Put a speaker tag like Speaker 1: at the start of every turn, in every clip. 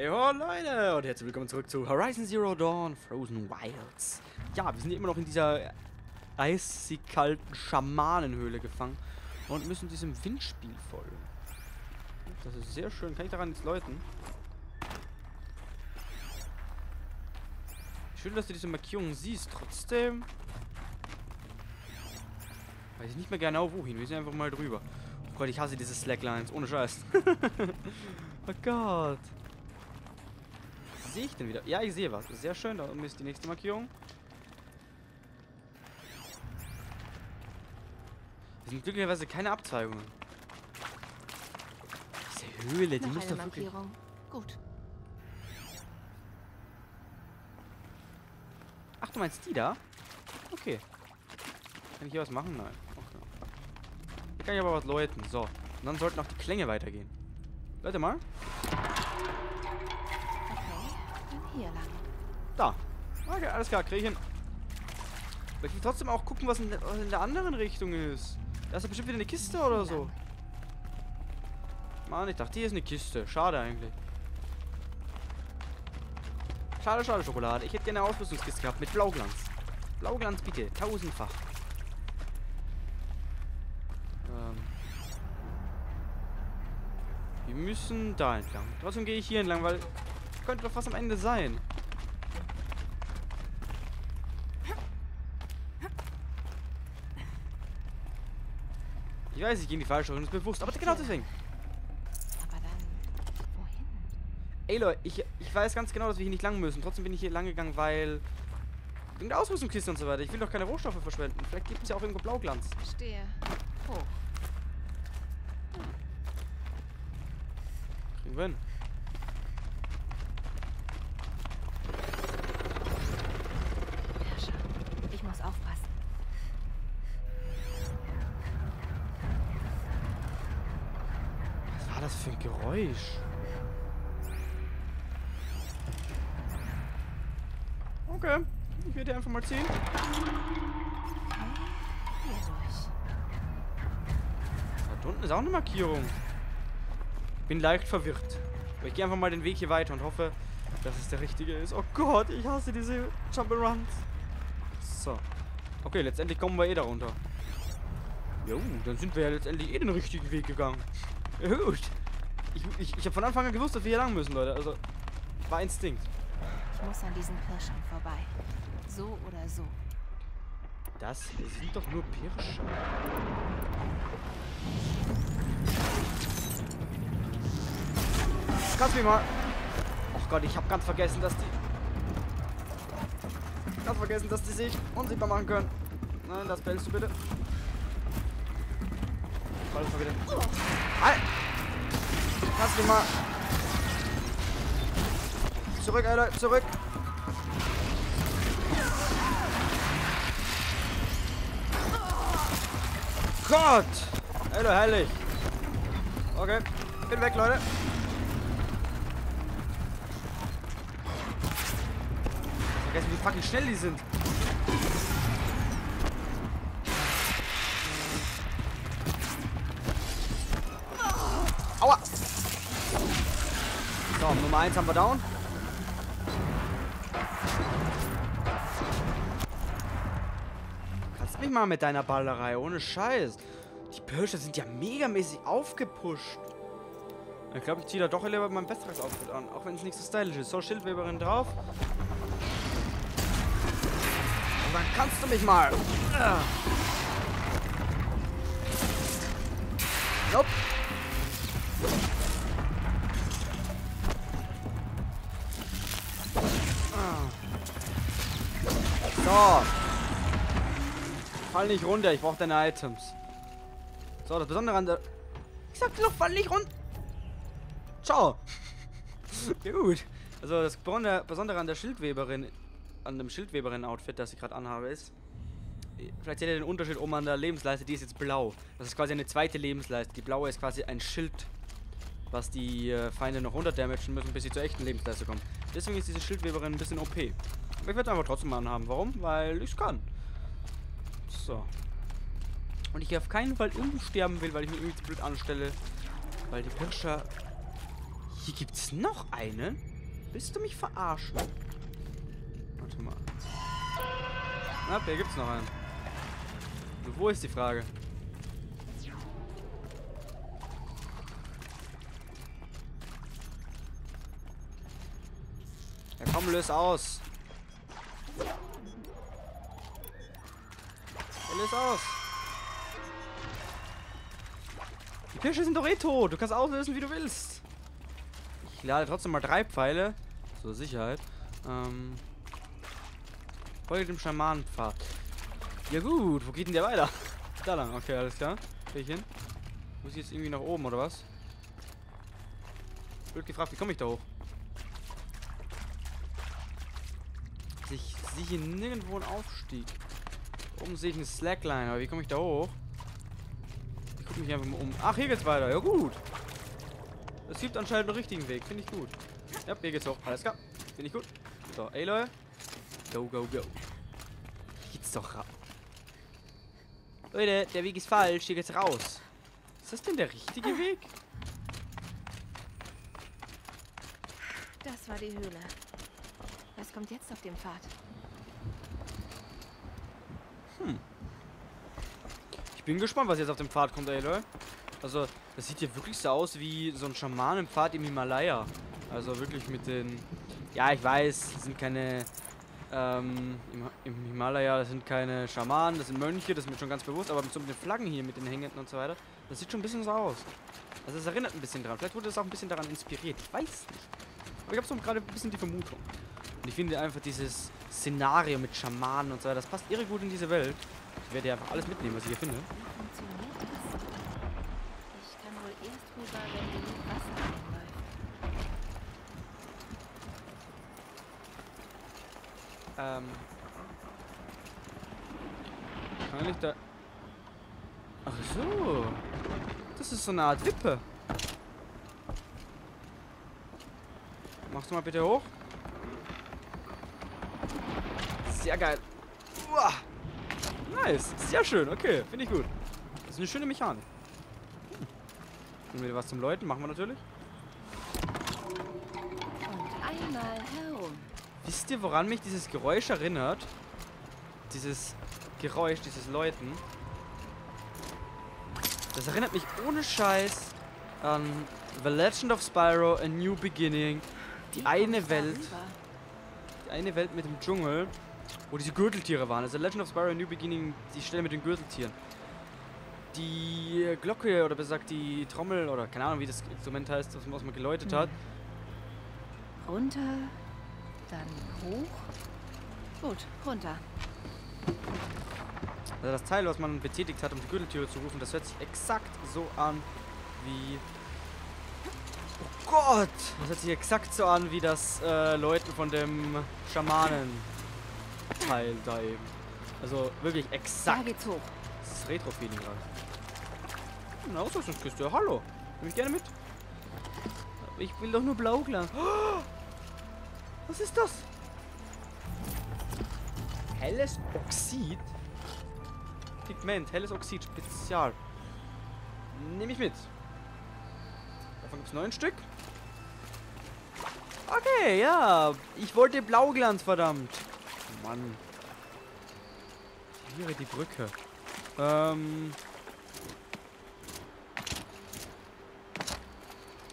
Speaker 1: Ho, Leute! Und herzlich willkommen zurück zu Horizon Zero Dawn Frozen Wilds. Ja, wir sind immer noch in dieser eisig kalten Schamanenhöhle gefangen und müssen diesem Windspiel folgen. Das ist sehr schön. Kann ich daran jetzt läuten? Schön, dass du diese Markierungen siehst. Trotzdem weiß ich nicht mehr genau wohin. Wir sind einfach mal drüber. Oh Gott, ich hasse diese Slacklines. Ohne Scheiß. oh Gott. Sehe ich denn wieder? Ja, ich sehe was. Sehr schön. Da unten ist die nächste Markierung. Das sind glücklicherweise keine Abzweigungen. Diese Höhle, die
Speaker 2: Noch
Speaker 1: muss doch wirklich...
Speaker 2: Gut.
Speaker 1: Ach, du meinst die da? Okay. Kann ich hier was machen? Nein. Okay. Hier kann ich aber was läuten. So. Und dann sollten auch die Klänge weitergehen. Leute mal.
Speaker 2: Hier lang.
Speaker 1: Da. Okay, alles klar, krieg ich hin. Aber ich will trotzdem auch gucken, was in, der- was in der anderen Richtung ist. Da ist doch bestimmt wieder eine Kiste oder so. Mann, ich dachte, hier ist eine Kiste. Schade eigentlich. Schade, schade, Schokolade. Ich hätte gerne eine Ausrüstungskiste gehabt mit Blauglanz. Blauglanz bitte, tausendfach. Ähm. Wir müssen da entlang. Trotzdem gehe ich hier entlang, weil könnte doch fast am Ende sein. Ich weiß, ich gehe in die falsche Richtung, ist bewusst, aber genau deswegen.
Speaker 2: Aber dann. Wohin?
Speaker 1: Ey Leute, ich, ich weiß ganz genau, dass wir hier nicht lang müssen. Trotzdem bin ich hier lang gegangen, weil... Wegen der Ausrüstungskiste und so weiter. Ich will doch keine Rohstoffe verschwenden. Vielleicht gibt es ja auch irgendwo Blauglanz.
Speaker 2: Stehe. Hoch.
Speaker 1: Kriegen wir hin.
Speaker 2: Herrscher. Ich muss aufpassen.
Speaker 1: Was war das für ein Geräusch? Okay, ich werde einfach mal ziehen. Da unten ist auch eine Markierung. Bin leicht verwirrt. Aber ich gehe einfach mal den Weg hier weiter und hoffe, dass es der richtige ist. Oh Gott, ich hasse diese Jump'n'Runs. So. Okay, letztendlich kommen wir eh darunter. Jo, dann sind wir ja letztendlich eh den richtigen Weg gegangen. Gut. Ich, ich, ich habe von Anfang an gewusst, dass wir hier lang müssen, Leute. Also, war Instinkt.
Speaker 2: Ich muss an diesen Pirschern vorbei. So oder so.
Speaker 1: Das sind doch nur Pirsche. Kannst du mir mal... Oh Gott, ich habe ganz vergessen, dass die... Ganz vergessen, dass die sich unsichtbar machen können. Nein, das behältst du bitte. Fall mal wieder. Halt! Kannst du mal... Zurück, Alter, zurück! Gott! Alter, herrlich! Okay, bin weg, Leute. Vergessen, wie fucking schnell die sind. Nummer 1 haben wir down. Kannst mich mal mit deiner Ballerei, ohne Scheiß. Die Pirsche sind ja megamäßig aufgepusht. Ich glaube, ich ziehe da doch lieber mein besseres Outfit an, auch wenn es nicht so stylisch ist. So, Schildweberin drauf. Und dann kannst du mich mal. Nope. So. Fall nicht runter, ich brauche deine Items. So, das Besondere an der... Ich sagte doch, fall nicht runter. Ciao. Gut. Also das Besondere Besondere an der Schildweberin, an dem Schildweberin-Outfit, das ich gerade anhabe, ist... Vielleicht seht ihr den Unterschied oben an der Lebensleiste, die ist jetzt blau. Das ist quasi eine zweite Lebensleiste. Die blaue ist quasi ein Schild, was die äh, Feinde noch runterdamagen müssen, bis sie zur echten Lebensleiste kommen. Deswegen ist diese Schildweberin ein bisschen OP. Ich werde es einfach trotzdem anhaben. Warum? Weil ich es kann. So. Und ich auf keinen Fall irgendwie sterben will, weil ich mich irgendwie zu blöd anstelle. Weil die Pirscher Hier gibt es noch einen? Willst du mich verarschen? Warte mal. Na, hier gibt's noch einen. Und wo ist die Frage? Ja komm, löse aus. Ja, löse aus. Die Fische sind doch eh tot. Du kannst auslösen, wie du willst. Ich lade trotzdem mal drei Pfeile. Zur Sicherheit. Ähm. Folge dem Schamanenpfad. Ja gut, wo geht denn der weiter? Da lang, okay, alles klar. Krieg ich hin. Muss ich jetzt irgendwie nach oben, oder was? Blöd gefragt, wie komme ich da hoch? Ich sehe hier nirgendwo einen Aufstieg. Oben sehe ich eine Slackline, aber wie komme ich da hoch? Ich gucke mich einfach mal um. Ach, hier geht's weiter. Ja gut. Es gibt anscheinend einen richtigen Weg. Finde ich gut. Ja, hier geht's hoch. Alles klar. Finde ich gut. So, ey Leute. Go, go, go. Hier geht's doch raus. Leute, der Weg ist falsch. Hier geht's raus. Ist das denn der richtige Weg?
Speaker 2: Das war die Höhle. Was kommt jetzt auf dem Pfad?
Speaker 1: Bin gespannt, was jetzt auf dem Pfad kommt, ey Leute. Also, das sieht hier wirklich so aus wie so ein Schamanenpfad im Himalaya. Also wirklich mit den... Ja, ich weiß, das sind keine... Ähm, im, im Himalaya, das sind keine Schamanen, das sind Mönche, das ist mir schon ganz bewusst, aber so mit den Flaggen hier, mit den Hängenden und so weiter, das sieht schon ein bisschen so aus. Also es erinnert ein bisschen dran. Vielleicht wurde es auch ein bisschen daran inspiriert. Ich weiß nicht. Aber ich habe so gerade ein bisschen die Vermutung. Und ich finde einfach dieses Szenario mit Schamanen und so weiter, das passt irre gut in diese Welt. Ich werde einfach alles mitnehmen, was ich hier finde.
Speaker 2: Ich kann wohl erst rüber, wenn genug Wasser einläuft.
Speaker 1: Ähm. Kann ich da. Ach so. Das ist so eine Art Wippe. Machst du mal bitte hoch. Sehr geil. Uah. Nice. Sehr schön. Okay. Finde ich gut. Das ist eine schöne Mechanik. Hm. Wieder was zum Läuten machen wir natürlich.
Speaker 2: Und einmal herum.
Speaker 1: Wisst ihr, woran mich dieses Geräusch erinnert? Dieses Geräusch, dieses Läuten. Das erinnert mich ohne Scheiß an The Legend of Spyro, A New Beginning. Die
Speaker 2: Wie
Speaker 1: eine Welt, die eine Welt mit dem Dschungel, wo diese Gürteltiere waren. Also Legend of Spyro, New Beginning, die Stelle mit den Gürteltieren. Die Glocke, oder besser gesagt die Trommel, oder keine Ahnung, wie das Instrument heißt, was man geläutet hat.
Speaker 2: Runter, dann hoch. Gut, runter.
Speaker 1: Also das Teil, was man betätigt hat, um die Gürteltiere zu rufen, das hört sich exakt so an wie... Oh Gott! Das hört sich exakt so an wie das äh, Läuten von dem Schamanen-Teil da eben. Also wirklich
Speaker 2: Da
Speaker 1: exakt.
Speaker 2: geht's hoch.
Speaker 1: Das ist Retro-Feeling gerade. Eine Ausrüstungskiste. Hallo. Nimm ich gerne mit. Aber ich will doch nur Blauglas. Oh! Was ist das? Helles Oxid? Pigment, helles Oxid, Spezial. Nehme ich mit. Davon gibt es neun Stück. Okay, ja. Ich wollte Blauglanz, verdammt. Mann. Hier die Brücke. Ähm.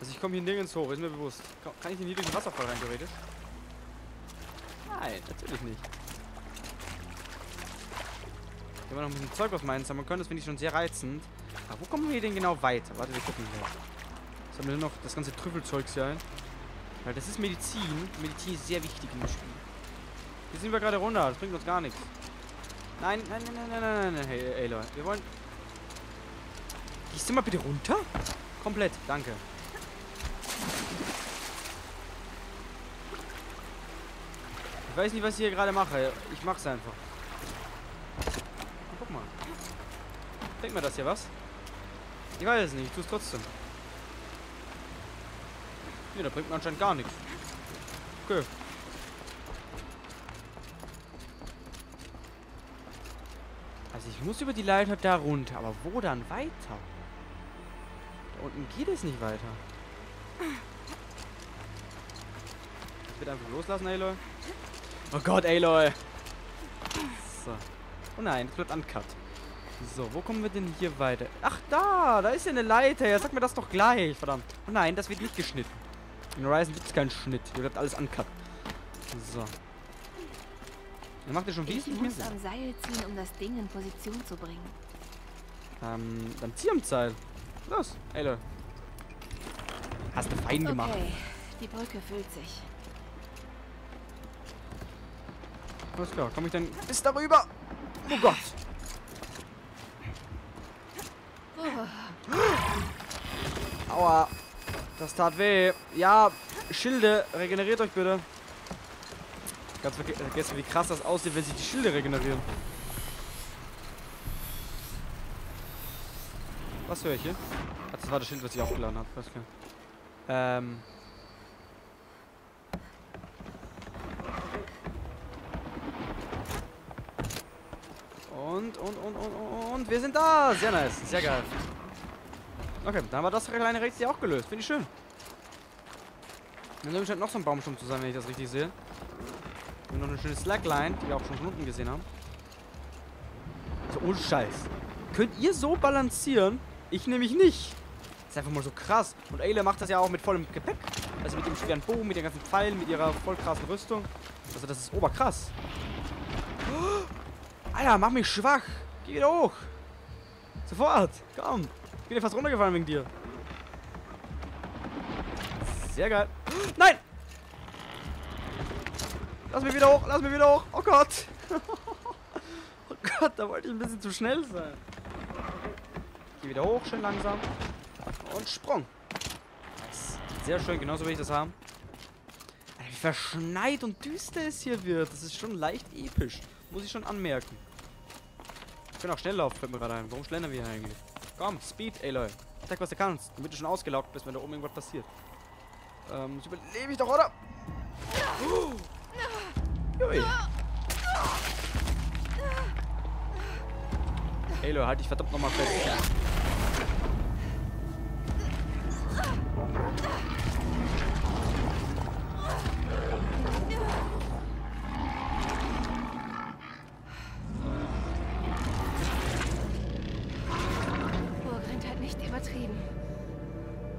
Speaker 1: Also ich komme hier nirgends hoch, ist mir bewusst. Ka- Kann ich hier nie durch den Wasserfall rein, theoretisch? Nein, natürlich nicht. Wenn wir noch ein bisschen Zeug aus meinen sammeln können, das finde ich schon sehr reizend. Aber wo kommen wir denn genau weiter? Warte, wir gucken hier. Haben wir noch? Das ganze Trüffelzeugs hier ein. Weil das ist Medizin. Medizin ist sehr wichtig in dem Spiel. Hier sind wir gerade runter, das bringt uns gar nichts. Nein, nein, nein, nein, nein, nein, nein, nein, hey, ey, Leute. Wir wollen... Gehst du mal bitte runter? Komplett, danke. Ich weiß nicht, was ich hier gerade mache. Ich mach's einfach. Guck mal. Bringt mir das hier was? Ich weiß es nicht, ich tu's trotzdem. Nee, da bringt mir anscheinend gar nichts. Okay. Also ich muss über die Leiter da runter, aber wo dann weiter? Da unten geht es nicht weiter. bitte einfach loslassen, Aloy. Oh Gott, Aloy. So. Oh nein, das wird uncut. So, wo kommen wir denn hier weiter? Ach, da! Da ist ja eine Leiter. Ja, sag mir das doch gleich, verdammt. Oh nein, das wird nicht geschnitten. In Horizon gibt es keinen Schnitt. Hier wird alles uncut. So. Dann macht ihr schon
Speaker 2: Ich
Speaker 1: wesentlich mehr
Speaker 2: muss
Speaker 1: Sinn.
Speaker 2: am Seil ziehen, um das Ding in Position zu bringen.
Speaker 1: Ähm, dann zieh am Seil. Los, Aloy. Hast du fein gemacht.
Speaker 2: Okay, die Brücke füllt sich.
Speaker 1: Alles klar, komm ich denn bis darüber? Oh Gott. Aua. Das tat weh. Ja, Schilde, regeneriert euch bitte. Ganz verge vergessen, wie krass das aussieht, wenn sich die Schilde regenerieren. Was höre ich hier? Das war das Schild, was ich aufgeladen habe. Ähm. Und, und, und, und, und, wir sind da. Sehr nice. Sehr geil. Okay, dann war das kleine Rätsel auch gelöst. Finde ich schön. Dann scheint noch so ein zu sein, wenn ich das richtig sehe. Und noch eine schöne Slackline, die wir auch schon von unten gesehen haben. So, oh Scheiß. Könnt ihr so balancieren? Ich nämlich nicht. Das ist einfach mal so krass. Und Ayla macht das ja auch mit vollem Gepäck. Also mit dem schweren Bogen, mit den ganzen Pfeilen, mit ihrer voll krassen Rüstung. Also das ist oberkrass. Oh, Alter, mach mich schwach. Geh wieder hoch. Sofort. Komm. Ich bin ja fast runtergefallen wegen dir. Sehr geil. Nein! Lass mich wieder hoch, lass mich wieder hoch. Oh Gott. oh Gott, da wollte ich ein bisschen zu schnell sein. Geh wieder hoch, schön langsam. Und Sprung. Nice. Sehr schön, genauso will ich das haben. Alter, Wie verschneit und düster es hier wird. Das ist schon leicht episch. Muss ich schon anmerken. Ich bin auch Schnelllauf, fällt mir gerade ein. Warum schlendern wir hier eigentlich? Komm, Speed, Aloy. Zeig, was du kannst, damit du schon ausgelaugt bist, wenn da oben irgendwas passiert. Ähm, das überlebe ich doch, oder? Oh. Ui. Aloy, halt dich verdammt nochmal fest.
Speaker 2: Burgrind hat nicht übertrieben.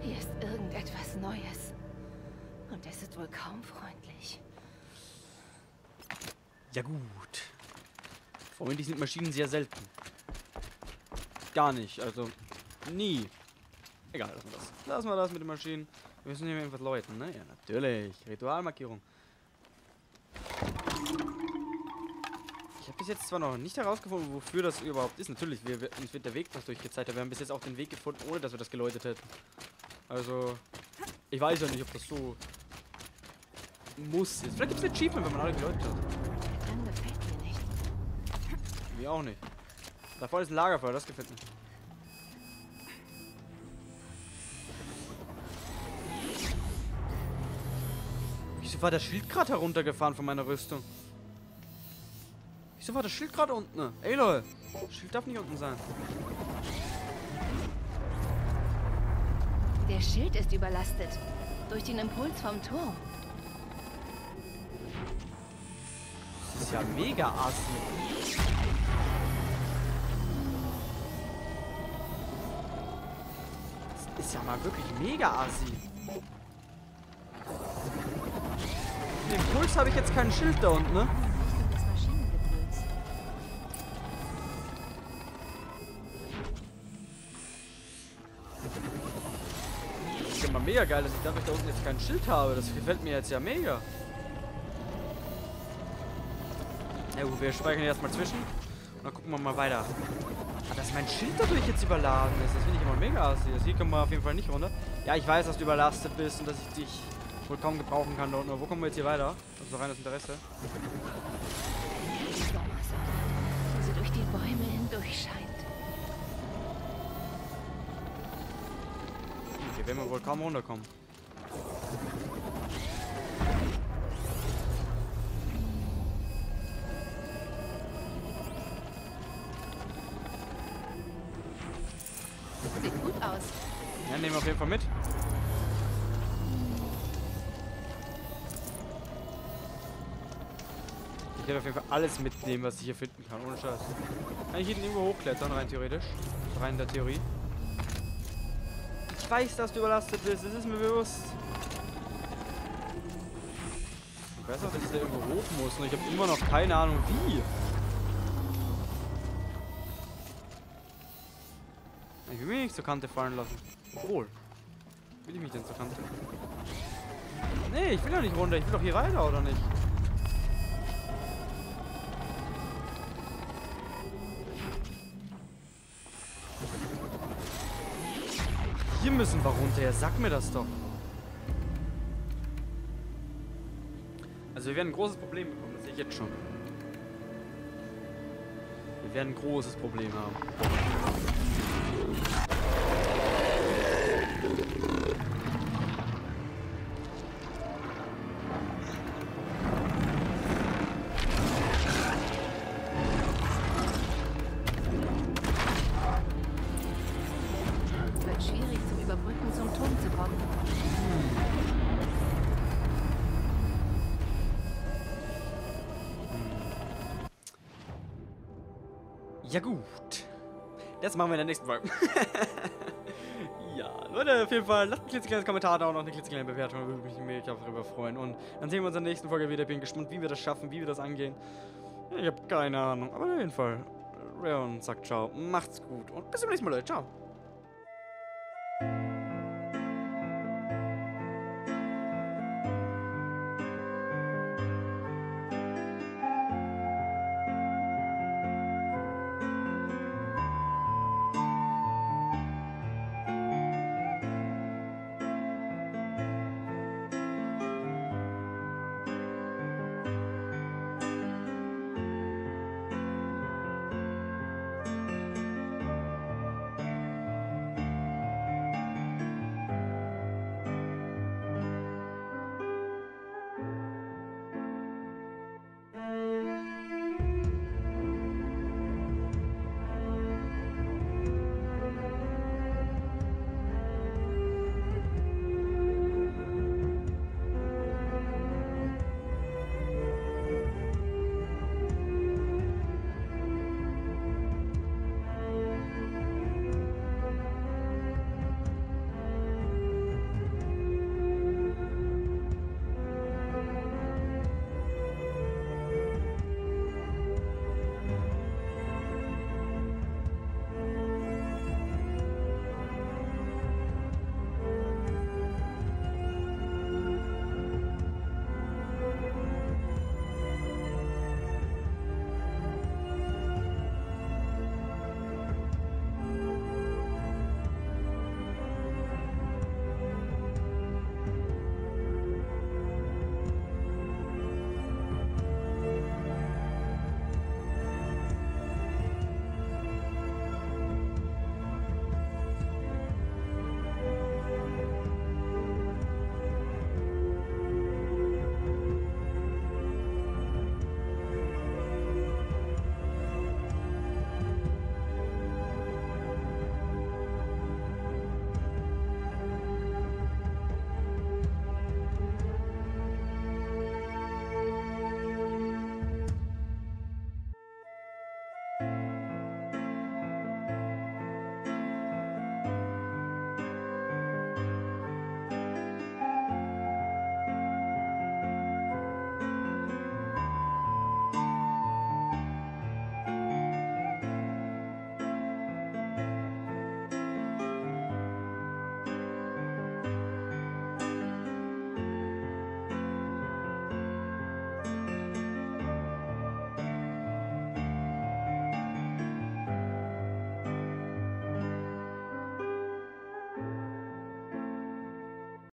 Speaker 2: Hier ist irgendetwas Neues. Und es ist wohl kaum freundlich.
Speaker 1: Ja gut. Freundlich sind Maschinen sehr selten. Gar nicht, also nie. Egal, lassen wir das. Lassen wir das mit den Maschinen. Wir müssen hier irgendwas läuten, ne? Ja, natürlich. Ritualmarkierung. Ich habe bis jetzt zwar noch nicht herausgefunden, wofür das überhaupt ist. Natürlich, wir, wir, uns wird der Weg durchgezeigt, wir haben bis jetzt auch den Weg gefunden, ohne dass wir das geläutet hätten. Also, ich weiß ja nicht, ob das so muss ist. Vielleicht gibt es ein Achievement, wenn man alle geläutet hat.
Speaker 2: Der Plan gefällt mir nicht.
Speaker 1: Mir auch nicht. Da vorne ist ein Lagerfeuer, das gefällt mir. Wieso war das Schild gerade heruntergefahren von meiner Rüstung? Wieso war das Schild gerade unten? Ey lol. Schild darf nicht unten sein.
Speaker 2: Der Schild ist überlastet. Durch den Impuls vom Turm.
Speaker 1: Ist ja mega assi. Ist ja mal wirklich mega assi. Den Impuls habe ich jetzt kein Schild da unten, ne? Das ist mal mega geil, dass ich dadurch da unten jetzt kein Schild habe. Das gefällt mir jetzt ja mega. Ja gut, wir speichern hier erstmal zwischen. Und dann gucken wir mal weiter. Ah, dass mein Schild dadurch jetzt überladen ist. Das finde ich immer mega. Das hier kommen wir auf jeden Fall nicht runter. Ja, ich weiß, dass du überlastet bist und dass ich dich wohl kaum gebrauchen kann unten. Aber wo kommen wir jetzt hier weiter? Das ist doch reines Interesse.
Speaker 2: Wo sie durch die Bäume hindurch scheint.
Speaker 1: Hier werden wir wohl kaum runterkommen. Alles mitnehmen, was ich hier finden kann. Ohne Scheiß. Kann ich hier irgendwo hochklettern, rein theoretisch? Rein in der Theorie. Ich weiß, dass du überlastet bist. Das ist mir bewusst. Ich weiß auch, dass ich da irgendwo hoch muss. Und ich habe immer noch keine Ahnung, wie. Ich will mich nicht zur Kante fallen lassen. Obwohl. Will ich mich denn zur Kante? Nee, ich will doch nicht runter. Ich will doch hier weiter, oder nicht? Hier müssen wir runter. Sag mir das doch. Also wir werden ein großes Problem bekommen. Das sehe ich jetzt schon. Wir werden ein großes Problem haben. Ja gut. Das machen wir in der nächsten Folge. ja, Leute, auf jeden Fall, lasst ein klitzekleines Kommentar da und noch eine klitzekleine Bewertung. Würde mich mega darüber freuen. Und dann sehen wir uns in der nächsten Folge wieder. Bin gespannt, wie wir das schaffen, wie wir das angehen. Ich habe keine Ahnung. Aber auf jeden Fall, Rayon sagt ciao. Macht's gut und bis zum nächsten Mal, Leute. Ciao.